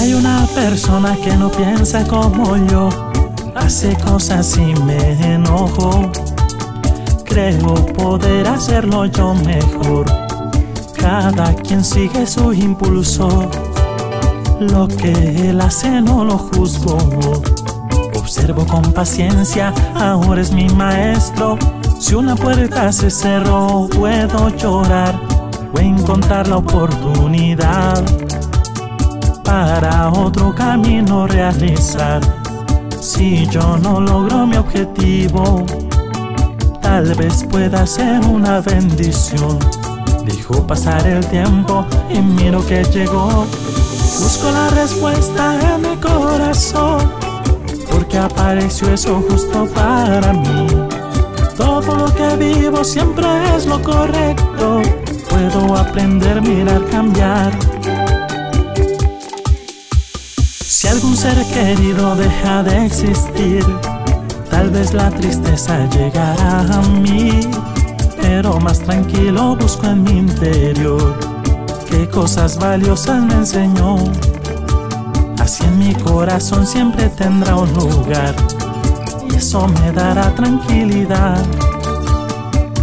Hay una persona que no piensa como yo, hace cosas y me enojo. Creo poder hacerlo yo mejor. Cada quien sigue su impulso. Lo que él hace no lo juzgo. Observo con paciencia, ahora es mi maestro. Si una puerta se cerró, puedo llorar o encontrar la oportunidad para otro camino realizar. Si yo no logro mi objetivo, tal vez pueda ser una bendición. Dijo pasar el tiempo y miro que llegó. Busco la respuesta en mi corazón, porque apareció eso justo para mí. Todo lo que vivo siempre es lo correcto. Puedo aprender, mirar, cambiar. Si algún ser querido deja de existir, tal vez la tristeza llegará a mí. Pero más tranquilo busco en mi interior qué cosas valiosas me enseñó. Así en mi corazón siempre tendrá un lugar y eso me dará tranquilidad.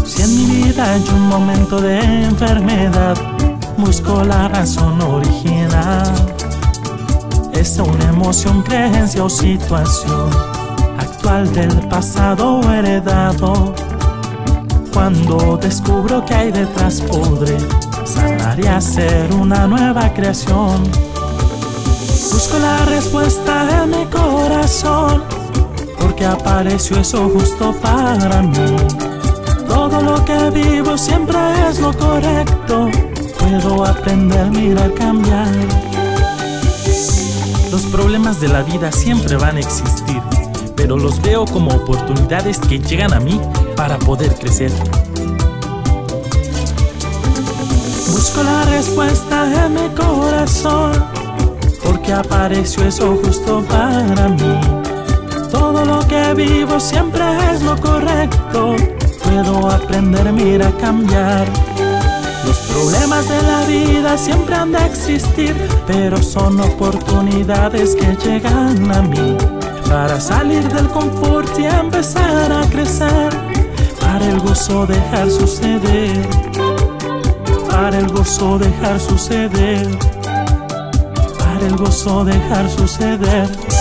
Si en mi vida hay un momento de enfermedad, busco la razón original. Es una emoción, creencia o situación actual del pasado heredado. Cuando descubro que hay detrás podré sanar y hacer una nueva creación. Busco la respuesta en mi corazón porque apareció eso justo para mí. Todo lo que vivo siempre es lo correcto. Puedo aprender, mirar, cambiar. Los problemas de la vida siempre van a existir, pero los veo como oportunidades que llegan a mí para poder crecer. Busco la respuesta en mi corazón, porque apareció eso justo para mí. Todo lo que vivo siempre es lo correcto. Puedo aprender, mira, cambiar. Problemas de la vida siempre han de existir, pero son oportunidades que llegan a mí para salir del confort y empezar a crecer. Para el gozo dejar suceder, para el gozo dejar suceder, para el gozo dejar suceder.